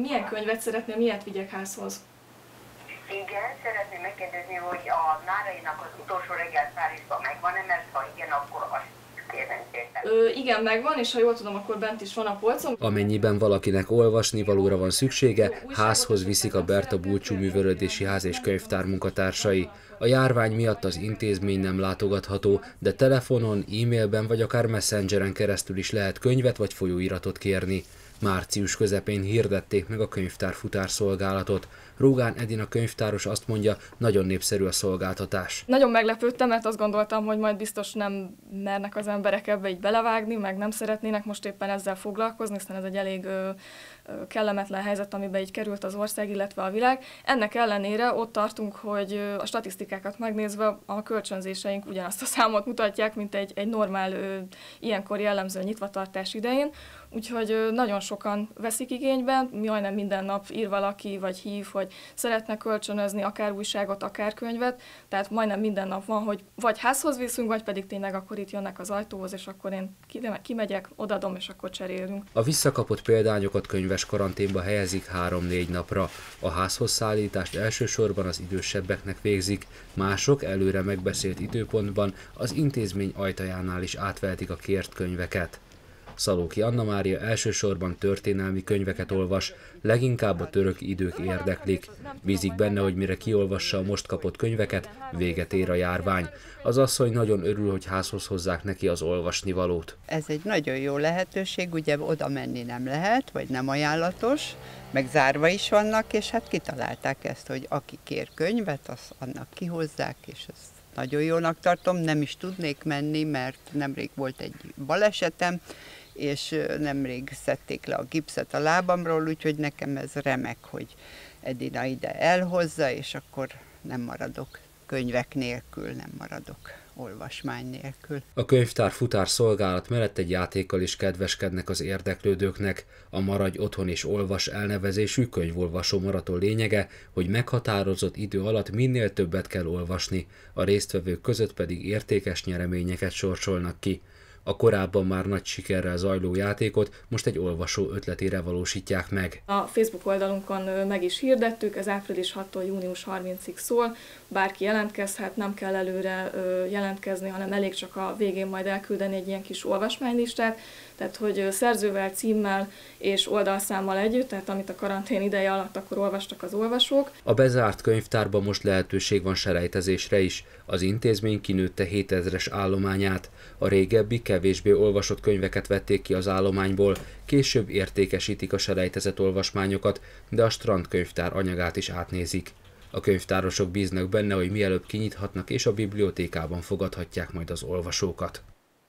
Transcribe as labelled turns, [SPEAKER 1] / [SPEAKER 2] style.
[SPEAKER 1] Milyen könyvet szeretnél, miért vigyek házhoz?
[SPEAKER 2] Igen, szeretném megkérdezni, hogy a Nárainak az utolsó reggel Párizsban megvan-e, mert ha igen, akkor azt.
[SPEAKER 1] Ö, igen, megvan, és ha jól tudom, akkor bent is van a polcon.
[SPEAKER 3] Amennyiben valakinek olvasni valóra van szüksége, házhoz viszik a Berta Bulcsú Művelődési Ház és Könyvtár munkatársai. A járvány miatt az intézmény nem látogatható, de telefonon, e-mailben vagy akár messengeren keresztül is lehet könyvet vagy folyóiratot kérni. Március közepén hirdették meg a könyvtár futárszolgálatot. Rógán Edina könyvtáros azt mondja, nagyon népszerű a szolgáltatás.
[SPEAKER 1] Nagyon meglepődtem, mert azt gondoltam, hogy majd biztos nem mernek az emberek ebbe így belevágni, meg nem szeretnének most éppen ezzel foglalkozni, hiszen ez egy elég ö, ö, kellemetlen helyzet, amiben így került az ország, illetve a világ. Ennek ellenére ott tartunk, hogy a statisztikákat megnézve a kölcsönzéseink ugyanazt a számot mutatják, mint egy, egy normál, ö, ilyenkor jellemző nyitvatartás idején. Úgyhogy nagyon sokan veszik igénybe, majdnem minden nap ír valaki, vagy hív, hogy szeretne kölcsönözni akár újságot, akár könyvet, tehát majdnem minden nap van, hogy vagy házhoz viszünk, vagy pedig tényleg akkor itt jönnek az ajtóhoz, és akkor én kimegyek, odadom, és akkor cserélünk.
[SPEAKER 3] A visszakapott példányokat könyves karanténba helyezik három-négy napra. A házhoz szállítást elsősorban az idősebbeknek végzik, mások előre megbeszélt időpontban az intézmény ajtajánál is átvehetik a kért könyveket. Szalóki Anna Mária elsősorban történelmi könyveket olvas, leginkább a török idők érdeklik. Bízik benne, hogy mire kiolvassa a most kapott könyveket, véget ér a járvány. Az asszony nagyon örül, hogy házhoz hozzák neki az olvasni valót.
[SPEAKER 4] Ez egy nagyon jó lehetőség, ugye oda menni nem lehet, vagy nem ajánlatos, meg zárva is vannak, és hát kitalálták ezt, hogy aki kér könyvet, az annak kihozzák, és ezt nagyon jónak tartom, nem is tudnék menni, mert nemrég volt egy balesetem, és nemrég szedték le a gipszet a lábamról, úgyhogy nekem ez remek, hogy Edina ide elhozza, és akkor nem maradok könyvek nélkül, nem maradok olvasmány nélkül.
[SPEAKER 3] A könyvtár futár szolgálat mellett egy játékkal is kedveskednek az érdeklődőknek. A Maradj otthon és olvas elnevezésű könyvolvasó maraton lényege, hogy meghatározott idő alatt minél többet kell olvasni, a résztvevők között pedig értékes nyereményeket sorsolnak ki. A korábban már nagy sikerrel zajló játékot most egy olvasó ötletére valósítják meg.
[SPEAKER 1] A Facebook oldalunkon meg is hirdettük, ez április 6-tól június 30-ig szól, bárki jelentkezhet, nem kell előre jelentkezni, hanem elég csak a végén majd elküldeni egy ilyen kis olvasmánylistát, tehát hogy szerzővel, címmel és oldalszámmal együtt, tehát amit a karantén ideje alatt akkor olvastak az olvasók.
[SPEAKER 3] A bezárt könyvtárban most lehetőség van selejtezésre is. Az intézmény kinőtte 7000-es állományát. A régebbi, kevésbé olvasott könyveket vették ki az állományból, később értékesítik a selejtezett olvasmányokat, de a strandkönyvtár anyagát is átnézik. A könyvtárosok bíznak benne, hogy mielőbb kinyithatnak és a bibliotékában fogadhatják majd az olvasókat.